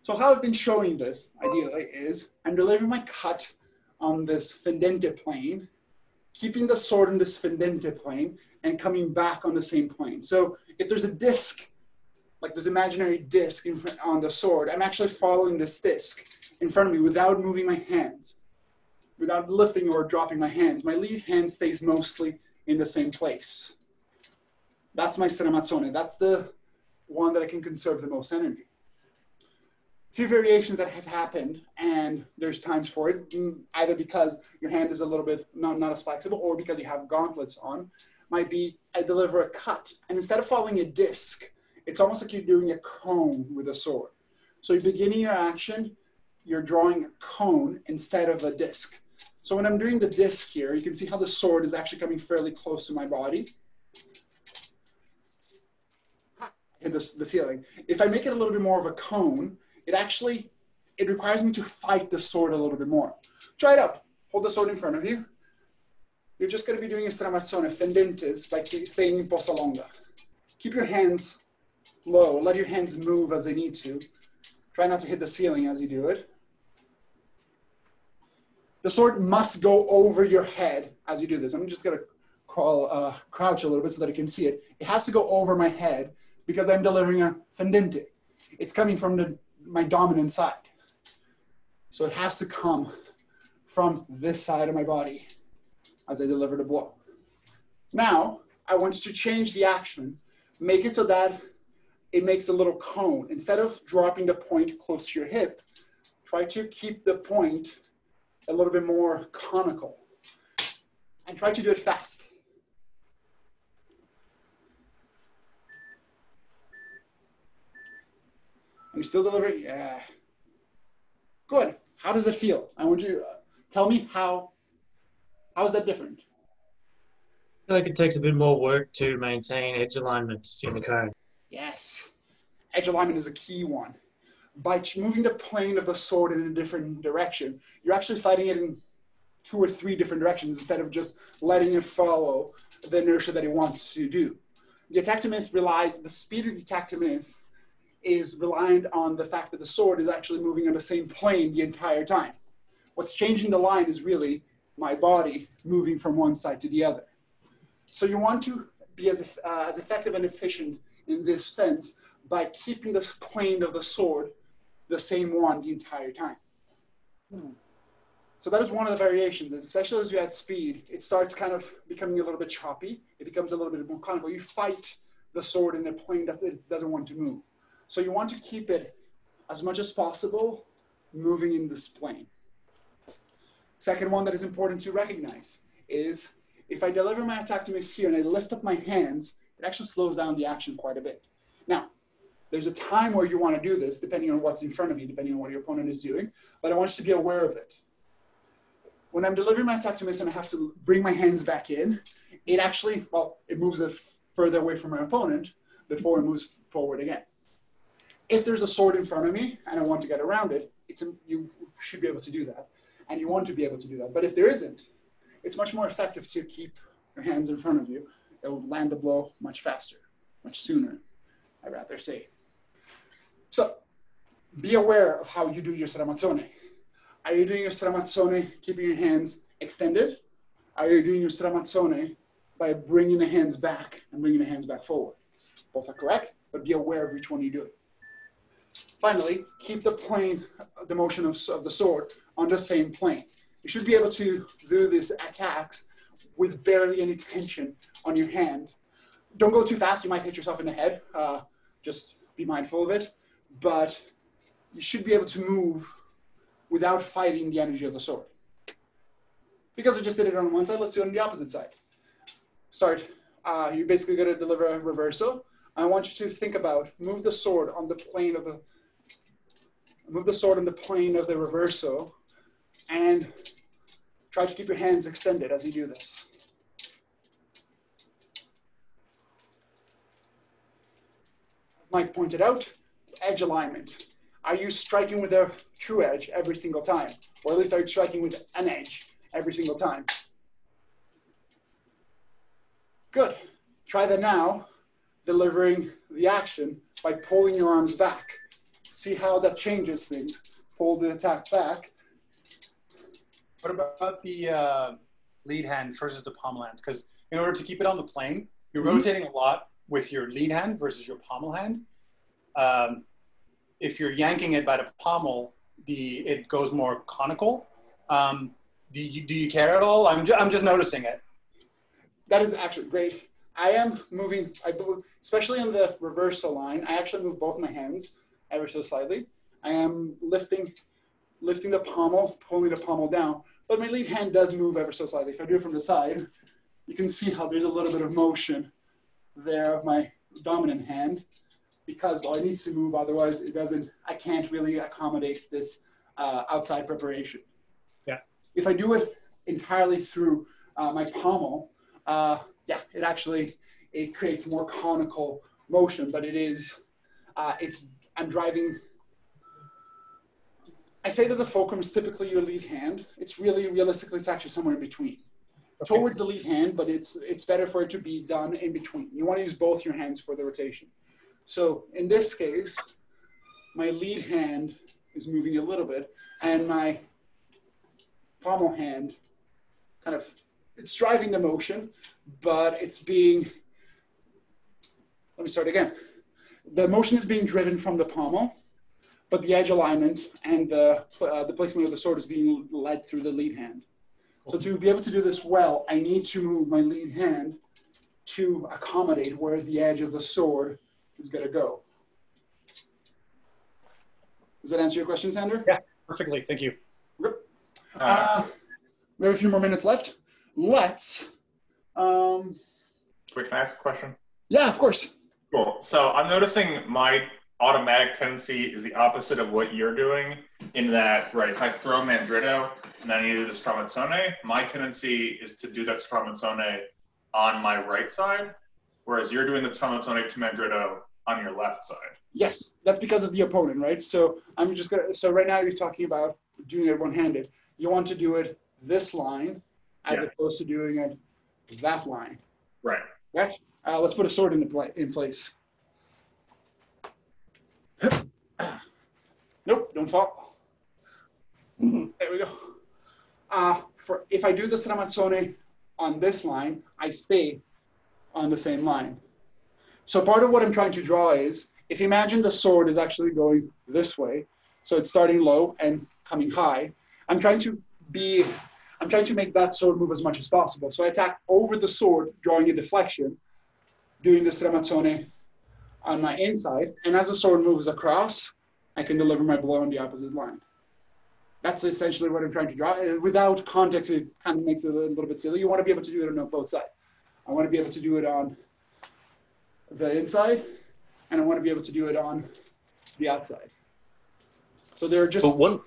So how I've been showing this ideally is I'm delivering my cut on this fendente plane, keeping the sword in this fendente plane, and coming back on the same plane. So if there's a disc like this imaginary disc in front, on the sword, I'm actually following this disc in front of me without moving my hands, without lifting or dropping my hands. My lead hand stays mostly in the same place. That's my stramazzone. That's the one that I can conserve the most energy. A few variations that have happened, and there's times for it, either because your hand is a little bit not, not as flexible or because you have gauntlets on, might be I deliver a cut. And instead of following a disc, it's almost like you're doing a cone with a sword. So you're beginning your action, you're drawing a cone instead of a disc. So when I'm doing the disc here, you can see how the sword is actually coming fairly close to my body. Hit the, the ceiling. If I make it a little bit more of a cone, it actually, it requires me to fight the sword a little bit more. Try it out. Hold the sword in front of you. You're just going to be doing a stramazzone fendentes by staying in posta longa. Keep your hands low. Let your hands move as they need to. Try not to hit the ceiling as you do it. The sword must go over your head as you do this. I'm just going to crawl, uh, crouch a little bit so that I can see it. It has to go over my head because I'm delivering a fendente. It's coming from the, my dominant side. So it has to come from this side of my body as I deliver the blow. Now, I want you to change the action, make it so that it makes a little cone. Instead of dropping the point close to your hip, try to keep the point a little bit more conical. And try to do it fast. And you still delivering? Yeah. Good. How does it feel? I want you to uh, tell me how. How is that different? I feel like it takes a bit more work to maintain edge alignment in the cone. Yes. Edge alignment is a key one. By moving the plane of the sword in a different direction, you're actually fighting it in two or three different directions instead of just letting it follow the inertia that it wants to do. The attack to miss relies, the speed of the attack to miss is reliant on the fact that the sword is actually moving on the same plane the entire time. What's changing the line is really my body moving from one side to the other. So you want to be as, uh, as effective and efficient in this sense by keeping the plane of the sword the same one the entire time. Hmm. So that is one of the variations, especially as you add speed, it starts kind of becoming a little bit choppy. It becomes a little bit more conical. You fight the sword in a plane that it doesn't want to move. So you want to keep it as much as possible moving in this plane. Second one that is important to recognize is if I deliver my attack to miss here and I lift up my hands, it actually slows down the action quite a bit. Now, there's a time where you want to do this, depending on what's in front of you, depending on what your opponent is doing, but I want you to be aware of it. When I'm delivering my attack to miss and I have to bring my hands back in, it actually, well, it moves it further away from my opponent before it moves forward again. If there's a sword in front of me and I want to get around it, it's a, you should be able to do that. And you want to be able to do that. But if there isn't, it's much more effective to keep your hands in front of you. It will land the blow much faster, much sooner, I'd rather say. So be aware of how you do your stramazzone. Are you doing your stramazzone keeping your hands extended? Are you doing your stramazzone by bringing the hands back and bringing the hands back forward? Both are correct, but be aware of which one you do. Finally, keep the plane, the motion of, of the sword on the same plane. You should be able to do these attacks with barely any tension on your hand. Don't go too fast, you might hit yourself in the head. Uh, just be mindful of it. But you should be able to move without fighting the energy of the sword. Because I just did it on one side, let's do it on the opposite side. Start, uh, you're basically going to deliver a reversal. I want you to think about move the sword on the plane of the move the sword on the plane of the reversal and try to keep your hands extended as you do this. As Mike pointed out, edge alignment. are you striking with a true edge every single time? Or at least are you striking with an edge every single time? Good. Try that now, delivering the action by pulling your arms back. See how that changes things. Pull the attack back. What about the uh, lead hand versus the pommel hand? Because in order to keep it on the plane, you're Mhm. rotating a lot with your lead hand versus your pommel hand. Um, if you're yanking it by the pommel, the it goes more conical. Um, do you do you care at all? I'm ju- I'm just noticing it. That is actually great. I am moving, I especially in the reversal line. I actually move both my hands ever so slightly. I am lifting, lifting the pommel, pulling the pommel down. But my lead hand does move ever so slightly. If I do it from the side, you can see how there's a little bit of motion there of my dominant hand because well, it needs to move. Otherwise, it doesn't. I can't really accommodate this uh, outside preparation. Yeah. If I do it entirely through uh, my pommel, uh, yeah, it actually it creates more conical motion, but it is uh, it's I'm driving. I say that the fulcrum is typically your lead hand. It's really realistically it's actually somewhere in between. Okay. Towards the lead hand, but it's it's better for it to be done in between. You want to use both your hands for the rotation. So in this case, my lead hand is moving a little bit, and my pommel hand kind of it's driving the motion, but it's being. Let me start again. The motion is being driven from the pommel, but the edge alignment and the uh, the placement of the sword is being led through the lead hand. So to be able to do this well, I need to move my lead hand to accommodate where the edge of the sword is going to go. Does that answer your question, Sander? Yeah. Perfectly, thank you. Uh, Uh, we have a few more minutes left. Let's. Um, wait, can I ask a question? yeah, of course. Cool. So I'm noticing my automatic tendency is the opposite of what you're doing in that, right, if I throw Mandritto and then I do the Stramazzone, my tendency is to do that Stramazzone on my right side, whereas you're doing the Stramazzone to Mandritto on your left side. Yes, that's because of the opponent, right? So I'm just gonna. So right now you're talking about doing it one-handed. You want to do it this line, as Yeah. opposed to doing it that line. Right. Right? Uh, let's put a sword into play, in place. Nope, don't fall. There we go. Uh, for if I do the stramazzone on this line, I stay on the same line. So part of what I'm trying to draw is, if you imagine the sword is actually going this way, so it's starting low and coming high, I'm trying to be, I'm trying to make that sword move as much as possible. So I attack over the sword, drawing a deflection, doing the stramazzone on my inside, and as the sword moves across, I can deliver my blow on the opposite line. That's essentially what I'm trying to draw. Uh, Without context, it kind of makes it a little bit silly. You want to be able to do it on both sides. I want to be able to do it on the inside, and I want to be able to do it on the outside. So there are just. But one,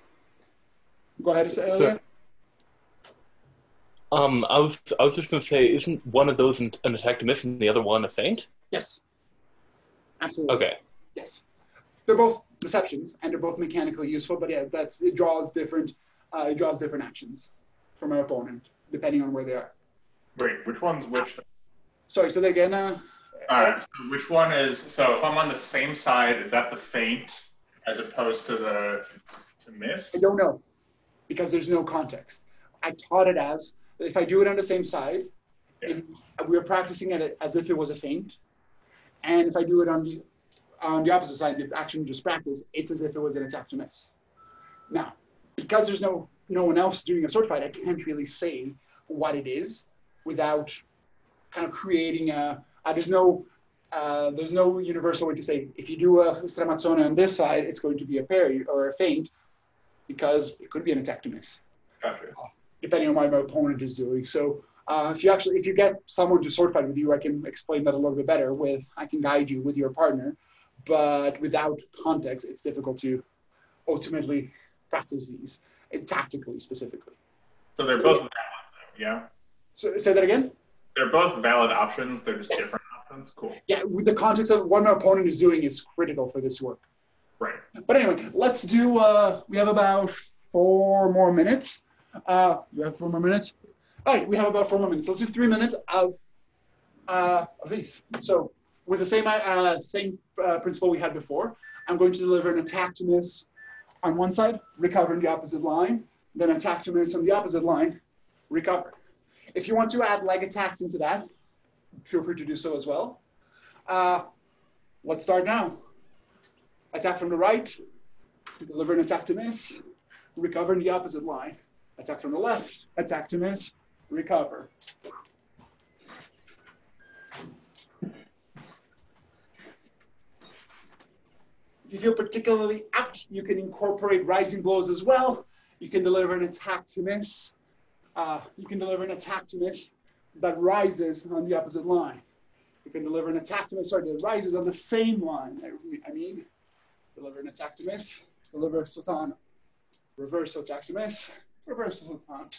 Go ahead, So- Elliot. um, I was, I was just gonna say, isn't one of those an, an attack to miss and the other one a feint? Yes. Absolutely. Okay. Yes. They're both deceptions, and they're both mechanically useful. But yeah, that's it draws different. Uh, it draws different actions from our opponent depending on where they are. Wait, which one's which? Sorry. So they're again. Uh, All right. So which one is? So if I'm on the same side, is that the feint as opposed to the to miss? I don't know because there's no context. I taught it as if I do it on the same side, it, we're practicing it as if it was a feint, and if I do it on the on the opposite side, the action just practice, it's as if it was an attack to miss. Now, because there's no no one else doing a sword fight, I can't really say what it is without kind of creating a. Uh, there's no uh, there's no universal way to say if you do a stramazzone on this side, it's going to be a parry or a feint because it could be an attack to miss, Gotcha. depending on what my opponent is doing. So uh, if you actually if you get someone to sword fight with you, I can explain that a little bit better. With I can guide you with your partner, but without context, it's difficult to ultimately practice these and tactically specifically. So they're both valid, though, yeah. So say that again. They're both valid options. They're just Yes. different options. Cool. Yeah, with the context of what my opponent is doing is critical for this work. Right. But anyway, let's do. Uh, we have about four more minutes. Uh, we have four more minutes. All right, we have about four more minutes. Let's do three minutes of uh, of these. So with the same uh, same uh, principle we had before, I'm going to deliver an attack to miss on one side, recover in the opposite line, then attack to miss on the opposite line, recover. If you want to add leg attacks into that, feel free to do so as well. Uh, let's start now. Attack from the right, deliver an attack to miss, recover in the opposite line. Attack from the left, attack to miss, recover. If you feel particularly apt, you can incorporate rising blows as well. You can deliver an attack to miss. Uh, you can deliver an attack to miss that rises on the opposite line. You can deliver an attack to miss, sorry, that rises on the same line. I, mean, deliver an attack to miss, deliver sotano, reverse attack to miss, reverse sotano.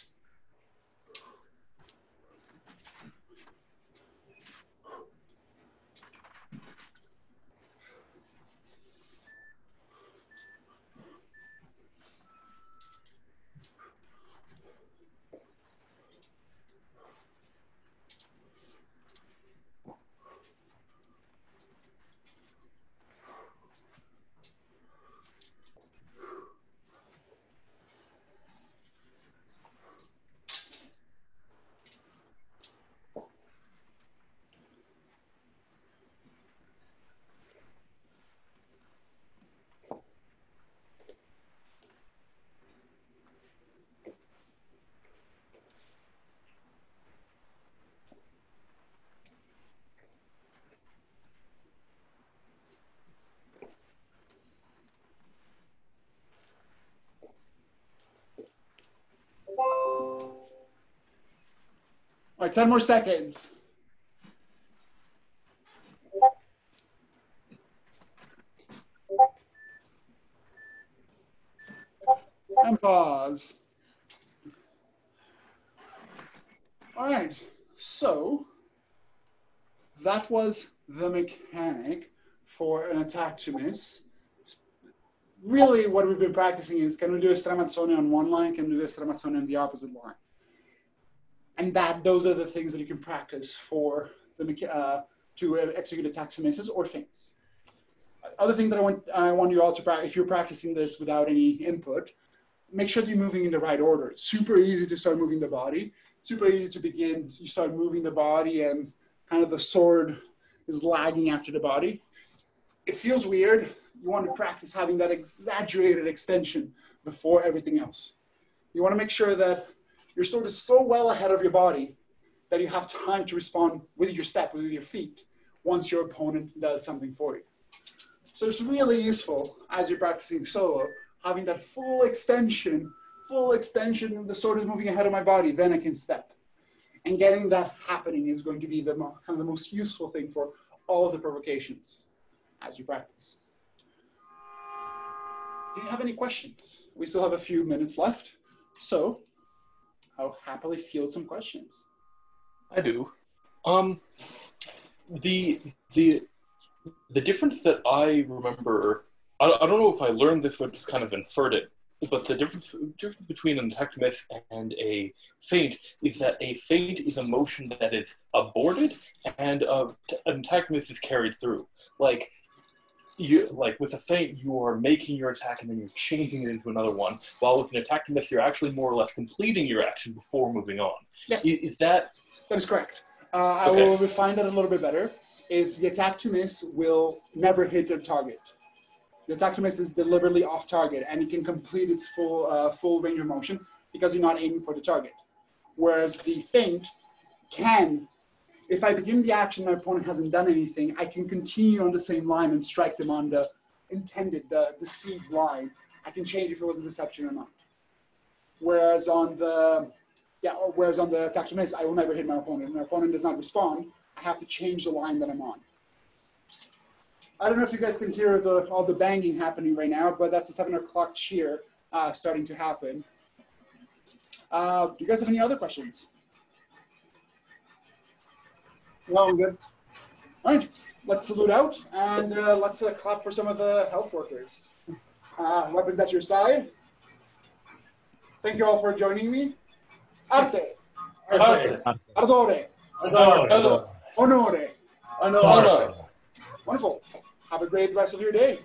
All right, 10 more seconds. And pause. All right, so that was the mechanic for an attack to miss. Really, what we've been practicing is can we do a stramazzone on one line? Can we do a stramazzone on the opposite line? And that those are the things that you can practice for the uh, to execute attacks and misses or things. Other thing that I want I want you all to practice if you're practicing this without any input, make sure you're moving in the right order. It's super easy to start moving the body. Super easy to begin. You start moving the body and kind of the sword is lagging after the body. It feels weird. You want to practice having that exaggerated extension before everything else. You want to make sure that your sword is so well ahead of your body that you have time to respond with your step, with your feet, once your opponent does something for you. So it's really useful as you're practicing solo, having that full extension, full extension, the sword is moving ahead of my body, then I can step. And getting that happening is going to be the kind of the most useful thing for all of the provocations as you practice. Do you have any questions? We still have a few minutes left. So I'll happily field some questions. I do. Um, the the the difference that I remember, I, I don't know if I learned this or just kind of inferred it, but the difference difference between an attack myth and a feint is that a feint is a motion that is aborted, and uh, an attack myth is carried through. Like you like with a feint, you are making your attack and then you're changing it into another one. While with an attack to miss, you're actually more or less completing your action before moving on. Yes, is, is that that is correct? Uh, I will refine that a little bit better. Is the attack to miss will never hit the target. The attack to miss is deliberately off target, and it can complete its full uh, full range of motion because you're not aiming for the target. Whereas the feint can if I begin the action, my opponent hasn't done anything, I can continue on the same line and strike them on the intended, the deceived line. I can change if it was a deception or not. Whereas on the, yeah, whereas on the attack to miss, I will never hit my opponent. If my opponent does not respond, I have to change the line that I'm on. I don't know if you guys can hear the, all the banging happening right now, but that's a seven o'clock cheer uh, starting to happen. Uh, do you guys have any other questions? No, I'm good. All right, let's salute out and uh, let's uh, clap for some of the health workers. uh, weapons at your side. Thank you all for joining me. Arte, Arte. ardore, Adore. Hello. onore. Honor. Honor. Wonderful. Have a great rest of your day.